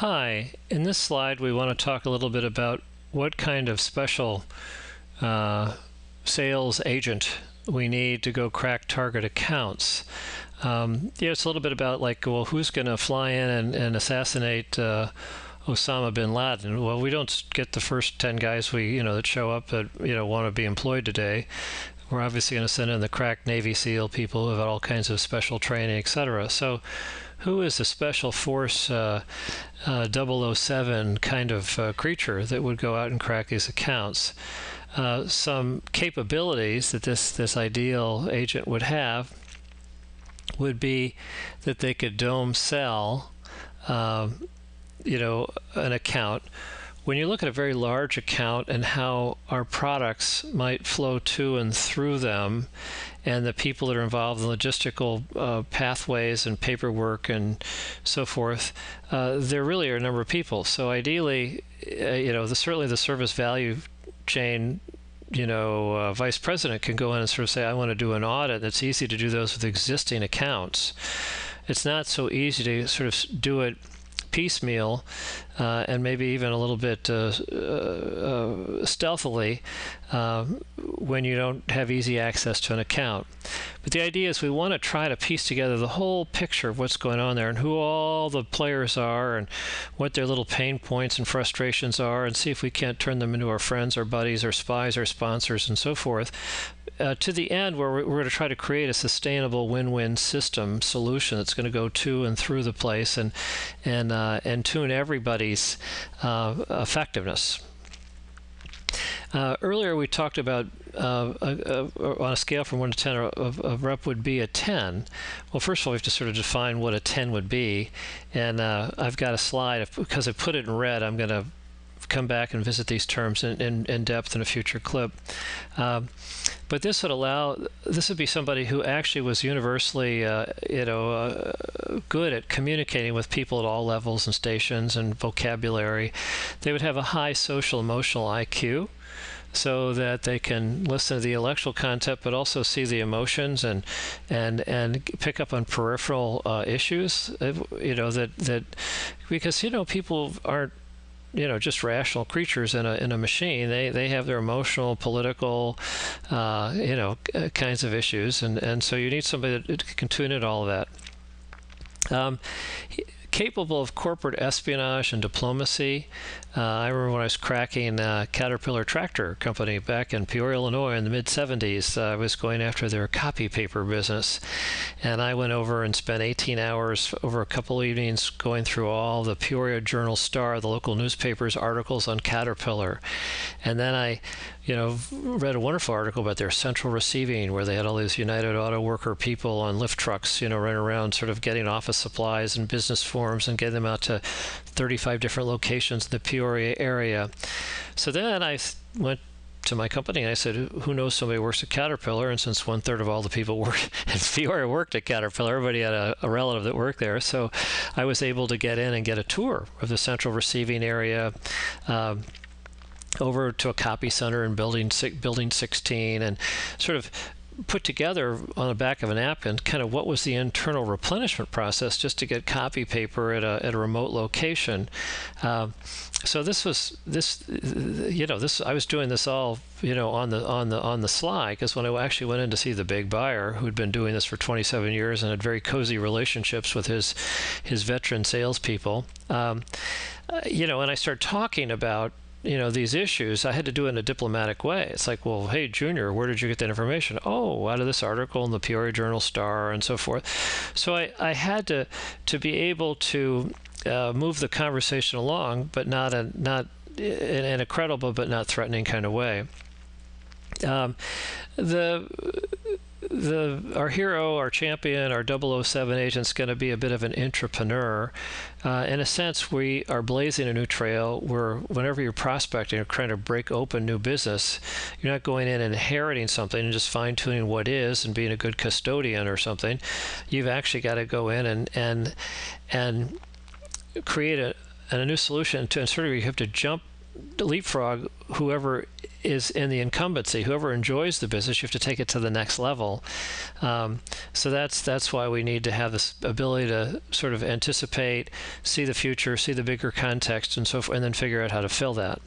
Hi, in this slide we want to talk a little bit about what kind of special uh, sales agent we need to go crack target accounts. Um, yeah, it's a little bit about like, well, who's going to fly in and, and assassinate uh, Osama bin Laden? Well, we don't get the first 10 guys we, you know, that show up that, you know, want to be employed today. We're obviously going to send in the crack Navy SEAL people who have all kinds of special training, etc. So who is the special force uh, uh, 007 kind of uh, creature that would go out and crack these accounts. Uh, some capabilities that this, this ideal agent would have would be that they could dome sell, um, you know, an account when you look at a very large account and how our products might flow to and through them, and the people that are involved in logistical uh, pathways and paperwork and so forth, uh, there really are a number of people. So ideally, uh, you know, the, certainly the service value chain you know, uh, vice president can go in and sort of say, I want to do an audit. It's easy to do those with existing accounts. It's not so easy to sort of do it piecemeal uh, and maybe even a little bit uh, uh, stealthily um, when you don't have easy access to an account. But the idea is we want to try to piece together the whole picture of what's going on there and who all the players are and what their little pain points and frustrations are and see if we can't turn them into our friends or buddies or spies or sponsors and so forth uh, to the end where we're, we're, going to try to create a sustainable win-win system solution that's going to go to and through the place and and uh, and tune everybody's uh, effectiveness. Uh, earlier, we talked about uh, on a scale from 1 to 10, a, a, rep would be a 10. Well, first of all, we have to sort of define what a 10 would be. And uh, I've got a slide, because I put it in red, I'm going to come back and visit these terms in, in, in depth in a future clip. Um, but this would allow this would be somebody who actually was universally uh, you know uh, good at communicating with people at all levels and stations and vocabulary. They would have a high social emotional IQ so that they can listen to the intellectual content but also see the emotions and and and pick up on peripheral uh, issues uh, you know that that because you know people aren't you know just rational creatures in a in a machine. They they have their emotional, political, uh, you know, kinds of issues, and and so you need somebody that can tune in all of that. Um, capable of corporate espionage and diplomacy. Uh, I remember when I was cracking uh, Caterpillar Tractor Company back in Peoria, Illinois in the mid 70s. Uh, I was going after their copy paper business. And I went over and spent 18 hours over a couple evenings going through all the Peoria Journal Star, the local newspaper's articles on Caterpillar. And then I you know, read a wonderful article about their central receiving, where they had all these United Auto Worker people on lift trucks, you know, running around, sort of getting office supplies and business forms and getting them out to 35 different locations in the Peoria area. So then I went to my company and I said, "Who knows somebody works at Caterpillar?" And since one third of all the people work in Peoria worked at Caterpillar, everybody had a, a, relative that worked there. So I was able to get in and get a tour of the central receiving area. Um, over to a copy center in building building 16 and sort of put together on the back of a napkin kind of what was the internal replenishment process just to get copy paper at a, at a remote location. Uh, so this was this you know this I was doing this all you know on the on the on the sly because when I actually went in to see the big buyer who'd been doing this for 27 years and had very cozy relationships with his his veteran salespeople, um, uh, you know, and I started talking about you know these issues i had to do it in a diplomatic way. It's like well hey junior where did you get that information? Oh out of this article in the peoria journal star and so forth. So i, I had to to be able to uh, move the conversation along but not a not in, in a credible but not threatening kind of way. Um, the the our hero, our champion, our 007 agent is going to be a bit of an entrepreneur. Uh, in a sense, we are blazing a new trail where whenever you're prospecting or trying to break open new business, you're not going in and inheriting something and just fine tuning what is and being a good custodian or something. You've actually got to go in and and and create a, a new solution to of you have to jump leapfrog whoever is in the incumbency. Whoever enjoys the business, you have to take it to the next level. Um, so that's that's why we need to have this ability to sort of anticipate, see the future, see the bigger context, and so forth, and then figure out how to fill that.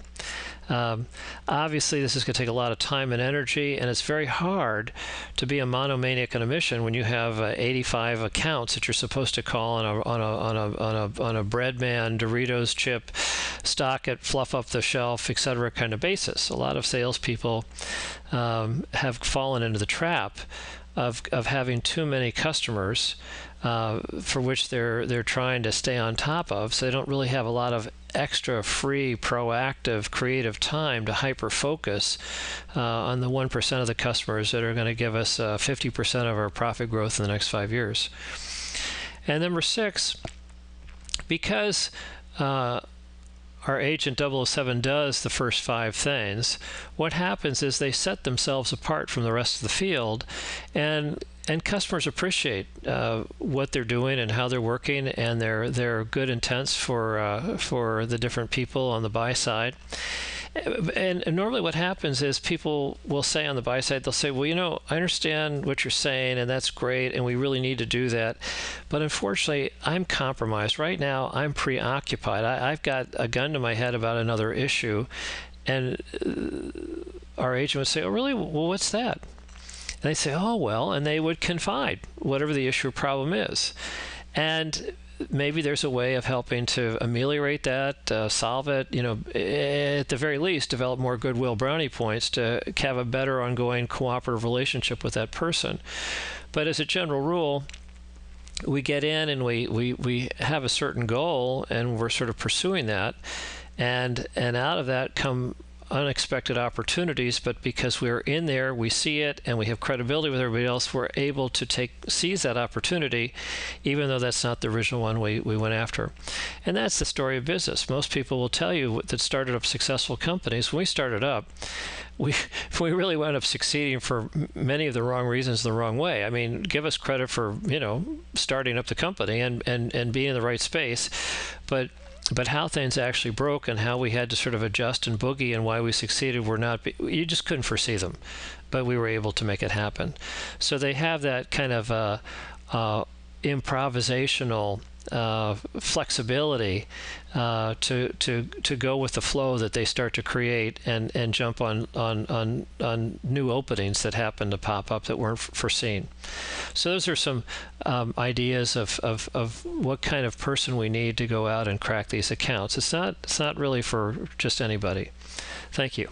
Um, obviously, this is going to take a lot of time and energy, and it's very hard to be a monomaniac on a mission when you have uh, 85 accounts that you're supposed to call on a on a on a on a, on a breadman, Doritos chip, stock it, fluff up the shelf, etc. kind of basis. A lot of salespeople um, have fallen into the trap of of having too many customers uh, for which they're they're trying to stay on top of. So they don't really have a lot of extra free, proactive, creative time to hyper focus uh, on the one percent of the customers that are going to give us uh, 50% of our profit growth in the next five years. And number six, because uh, our agent 007 does the first five things, what happens is they set themselves apart from the rest of the field and and customers appreciate uh, what they're doing and how they're working, and they're they're good intents for uh, for the different people on the buy side. And, and, normally, what happens is people will say on the buy side, they'll say, "Well, you know, I understand what you're saying, and that's great, and we really need to do that, but unfortunately, I'm compromised right now. I'm preoccupied. I, I've got a gun to my head about another issue." And uh, our agent would say, "Oh, really? Well, what's that?" And they say, oh, well, and they would confide whatever the issue or problem is. And maybe there's a way of helping to ameliorate that, uh, solve it, you know, at the very least, develop more goodwill brownie points to have a better ongoing cooperative relationship with that person. But as a general rule, we get in and we, we, we have a certain goal and we're sort of pursuing that. And, and out of that come unexpected opportunities, but because we're in there, we see it, and we have credibility with everybody else, we're able to take seize that opportunity, even though that's not the original one we, we went after. And that's the story of business. Most people will tell you that started up successful companies. When we started up, we we really wound up succeeding for many of the wrong reasons the wrong way. I mean, give us credit for you know starting up the company and and and being in the right space, but but how things actually broke and how we had to sort of adjust and boogie and why we succeeded were not you just couldn't foresee them but we were able to make it happen. So they have that kind of uh, uh, improvisational uh, flexibility uh, to to to go with the flow that they start to create and and jump on on on on new openings that happen to pop up that weren't foreseen. So those are some um, ideas of, of of what kind of person we need to go out and crack these accounts. It's not it's not really for just anybody. Thank you.